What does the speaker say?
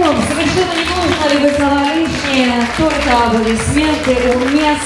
Совершенно не нужно любые слова лишние, только аплодисменты, уместные.